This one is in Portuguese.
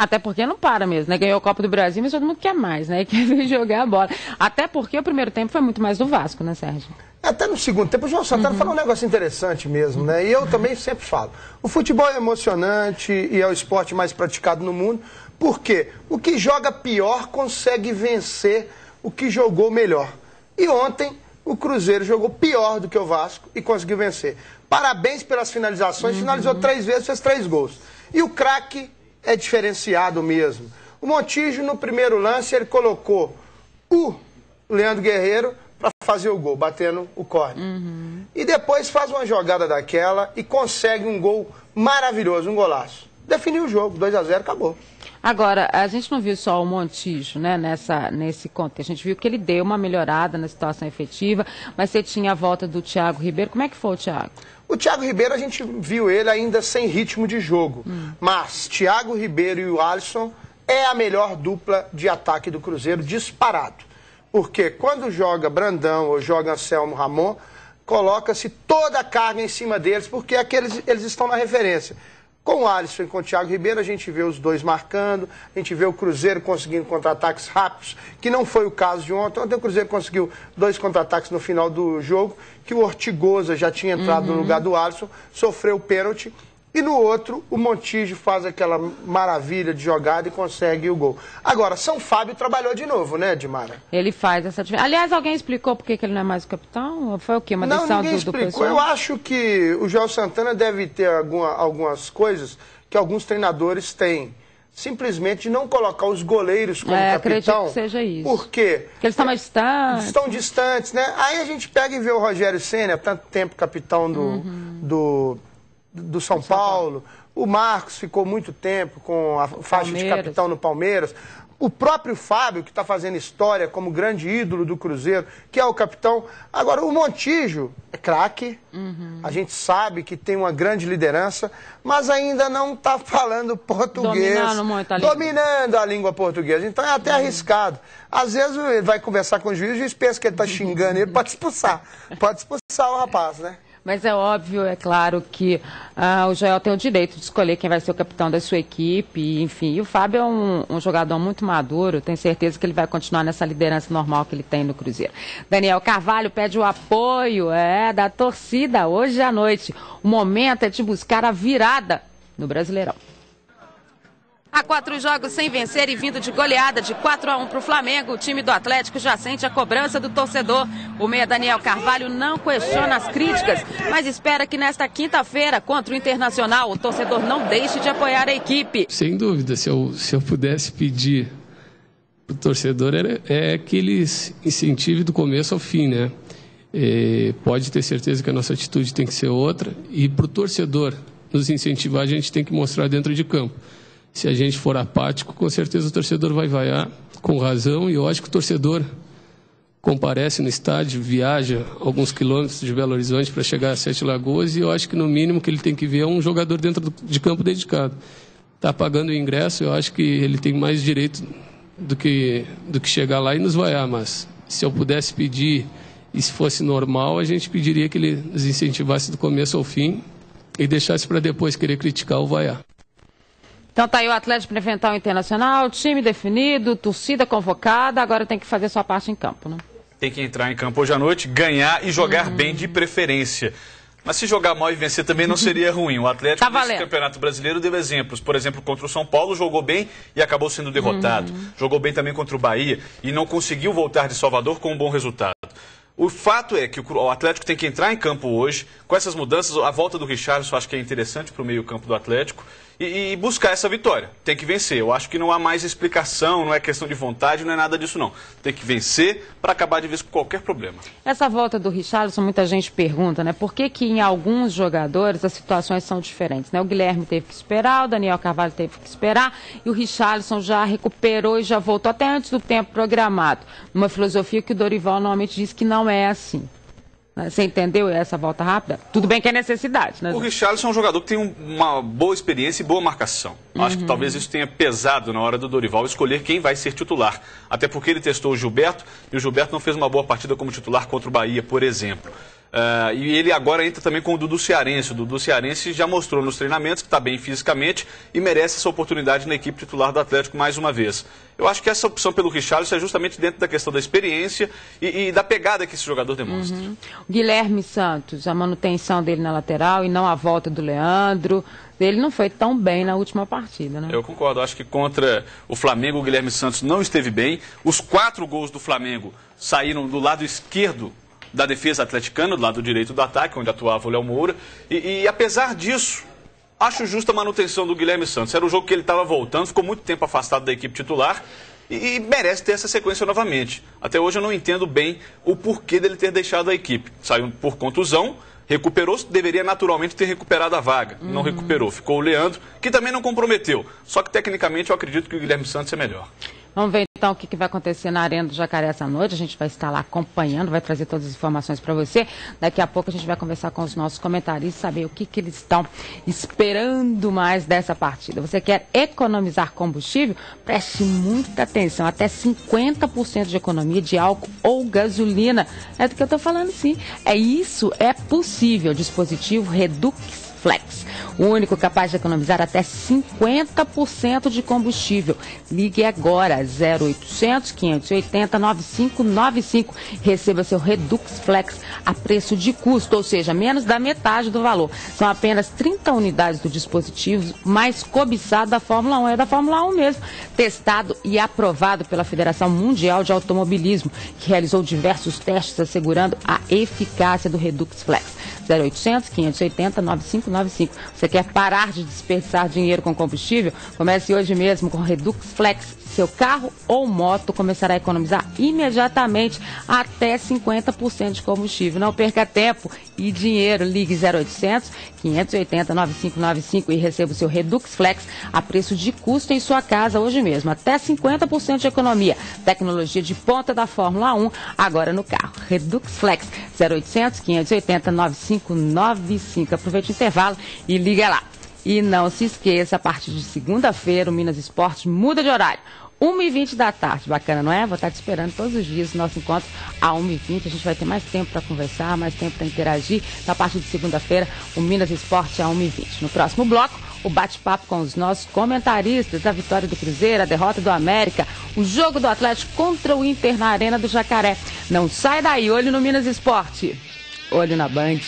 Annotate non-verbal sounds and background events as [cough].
Até porque não para mesmo, né? Ganhou o Copa do Brasil, mas todo mundo quer mais, né? [laughs] Quer ver jogar a bola. Até porque o primeiro tempo foi muito mais do Vasco, né, Sérgio? Até no segundo tempo, o João Santana uhum. falou um negócio interessante mesmo, né? E eu também sempre falo. O futebol é emocionante e é o esporte mais praticado no mundo. Por quê? O que joga pior consegue vencer o que jogou melhor. E ontem o Cruzeiro jogou pior do que o Vasco e conseguiu vencer. Parabéns pelas finalizações, uhum. finalizou três vezes, fez três gols. E o craque é diferenciado mesmo. O Montijo, no primeiro lance, ele colocou o Leandro Guerreiro para fazer o gol, batendo o corner. Uhum. E depois faz uma jogada daquela e consegue um gol maravilhoso, um golaço. Definiu o jogo, 2 a 0 acabou. Agora, a gente não viu só o Montijo né, nessa, nesse contexto. A gente viu que ele deu uma melhorada na situação efetiva, mas você tinha a volta do Thiago Ribeiro. Como é que foi o Thiago? O Thiago Ribeiro, a gente viu ele ainda sem ritmo de jogo. Hum. Mas Thiago Ribeiro e o Alisson é a melhor dupla de ataque do Cruzeiro, disparado. Porque quando joga Brandão ou joga Anselmo Ramon, coloca-se toda a carga em cima deles, porque aqueles, eles estão na referência. Com o Alisson e com o Thiago Ribeiro, a gente vê os dois marcando, a gente vê o Cruzeiro conseguindo contra-ataques rápidos, que não foi o caso de ontem. Ontem o Cruzeiro conseguiu dois contra-ataques no final do jogo, que o Ortigosa já tinha entrado uhum. no lugar do Alisson, sofreu o pênalti e no outro, o Montijo faz aquela maravilha de jogada e consegue o gol. Agora, São Fábio trabalhou de novo, né, Edmara? Ele faz essa diferença. Aliás, alguém explicou por que ele não é mais o capitão? Ou foi o quê? Uma não, ninguém do, explicou. do pessoal? Eu acho que o João Santana deve ter alguma, algumas coisas que alguns treinadores têm simplesmente de não colocar os goleiros como é, capitão. que seja isso. Por quê? Porque eles estão mais distantes. Estão distantes, né? Aí a gente pega e vê o Rogério Senna, tanto tempo capitão do, uhum. do do São, São Paulo. Paulo. O Marcos ficou muito tempo com a faixa Palmeiras. de capitão no Palmeiras. O próprio Fábio, que está fazendo história como grande ídolo do Cruzeiro, que é o capitão. Agora, o Montijo é craque, uhum. a gente sabe que tem uma grande liderança, mas ainda não está falando português. Dominando, a dominando a língua portuguesa. Então é até uhum. arriscado. Às vezes ele vai conversar com o juiz e o juiz pensa que ele está xingando ele, pode expulsar. Pode expulsar o rapaz, né? Mas é óbvio, é claro, que ah, o Joel tem o direito de escolher quem vai ser o capitão da sua equipe, enfim. E o Fábio é um, um, jogador muito maduro, tenho certeza que ele vai continuar nessa liderança normal que ele tem no Cruzeiro. Daniel Carvalho pede o apoio é, da torcida hoje à noite. O momento é de buscar a virada no Brasileirão. Há quatro jogos sem vencer e vindo de goleada de 4 a 1 para o Flamengo, o time do Atlético já sente a cobrança do torcedor. O meia Daniel Carvalho não questiona as críticas, mas espera que nesta quinta-feira, contra o Internacional, o torcedor não deixe de apoiar a equipe. Sem dúvida, se eu, se eu pudesse pedir para o torcedor, é, é que eles incentive do começo ao fim, né? É, pode ter certeza que a nossa atitude tem que ser outra e para o torcedor nos incentivar, a gente tem que mostrar dentro de campo. Se a gente for apático, com certeza o torcedor vai vaiar com razão e eu acho que o torcedor comparece no estádio, viaja alguns quilômetros de Belo Horizonte para chegar a Sete Lagoas e eu acho que no mínimo que ele tem que ver é um jogador dentro de campo dedicado. Está pagando o ingresso, eu acho que ele tem mais direito do que, do que chegar lá e nos vaiar, mas se eu pudesse pedir e se fosse normal, a gente pediria que ele nos incentivasse do começo ao fim e deixasse para depois querer criticar ou vaiar. Então tá aí o Atlético o Internacional, time definido, torcida convocada, agora tem que fazer sua parte em campo, né? Tem que entrar em campo hoje à noite, ganhar e jogar uhum. bem de preferência. Mas se jogar mal e vencer também não seria [laughs] ruim. O Atlético tá nesse Campeonato Brasileiro deu exemplos. Por exemplo, contra o São Paulo jogou bem e acabou sendo derrotado. Uhum. Jogou bem também contra o Bahia e não conseguiu voltar de Salvador com um bom resultado. O fato é que o Atlético tem que entrar em campo hoje. Com essas mudanças, a volta do Richardson acho que é interessante para o meio-campo do Atlético e, e, buscar essa vitória. Tem que vencer. Eu acho que não há mais explicação, não é questão de vontade, não é nada disso não. Tem que vencer para acabar de vez com qualquer problema. Essa volta do Richarlison, muita gente pergunta, né? Por que que em alguns jogadores as situações são diferentes, né? O Guilherme teve que esperar, o Daniel Carvalho teve que esperar e o Richarlison já recuperou e já voltou até antes do tempo programado. Uma filosofia que o Dorival normalmente diz que não é assim. Né? Você entendeu essa volta rápida? Tudo bem que é necessidade, né? O Richarlison é um jogador que tem uma boa experiência e boa marcação. Uhum. Acho que uhum. talvez isso tenha pesado na hora do Dorival escolher quem vai ser titular. Até porque ele testou o Gilberto e o Gilberto não fez uma boa partida como titular contra o Bahia, por exemplo. Uh, e ele agora entra também com o Dudu Cearense. O Dudu Cearense já mostrou nos treinamentos que está bem fisicamente e merece essa oportunidade na equipe titular do Atlético mais uma vez. Eu acho que essa opção pelo Richarlison é justamente dentro da questão da experiência e, e da pegada que esse jogador demonstra. Uhum. Guilherme Santos, a manutenção dele na lateral e não a volta do Leandro. Ele não foi tão bem na última partida, né? Eu concordo. Acho que contra o Flamengo, o Guilherme Santos não esteve bem. Os quatro gols do Flamengo saíram do lado esquerdo da defesa atleticana, do lado direito do ataque, onde atuava o Léo Moura. E, e, apesar disso, acho justa a manutenção do Guilherme Santos. Era um jogo que ele estava voltando, ficou muito tempo afastado da equipe titular e, e, merece ter essa sequência novamente. Até hoje eu não entendo bem o porquê dele ter deixado a equipe. Saiu por contusão, recuperou, deveria naturalmente ter recuperado a vaga. Uhum. Não recuperou. Ficou o Leandro, que também não comprometeu. Só que tecnicamente eu acredito que o Guilherme Santos é melhor. Vamos ver então o que, que, vai acontecer na Arena do Jacaré essa noite. A gente vai estar lá acompanhando, vai trazer todas as informações para você. Daqui a pouco a gente vai conversar com os nossos comentaristas, saber o que, que eles estão esperando mais dessa partida. Você quer economizar combustível? Preste muita atenção. Até 50% de economia de álcool ou gasolina. É do que eu estou falando, sim. É isso, é possível. Dispositivo Redux Flex, o único capaz de economizar até 50% de combustível. Ligue agora 0800 580 9595. Receba seu Redux Flex a preço de custo, ou seja, menos da metade do valor. São apenas 30 unidades do dispositivo mais cobiçado da Fórmula 1, é da Fórmula 1 mesmo, testado e aprovado pela Federação Mundial de Automobilismo, que realizou diversos testes assegurando a eficácia do Redux Flex. 0800 580 9595. Você quer parar de desperdiçar dinheiro com combustível? Comece hoje mesmo com Redux Flex. Seu carro ou moto começará a economizar imediatamente até 50% de combustível. Não perca tempo e dinheiro. Ligue 0800 580 9595 e receba o seu Redux Flex a preço de custo em sua casa hoje mesmo. Até 50% de economia. Tecnologia de ponta da Fórmula 1 agora no carro. Redux Flex 0800 580 9595. Aproveite o intervalo e liga lá. E não se esqueça, a partir de segunda-feira, o Minas Esportes muda de horário. 1h20 da tarde, bacana, não é? Vou estar te esperando todos os dias no nosso encontro a 1h20. A gente vai ter mais tempo para conversar, mais tempo para interagir. Então, a partir de segunda-feira, o Minas Esporte a 1h20. No próximo bloco, o bate-papo com os nossos comentaristas, a vitória do Cruzeiro, a derrota do América, o jogo do Atlético contra o Inter na Arena do Jacaré. Não sai daí, olho no Minas Esporte. Olho na Band.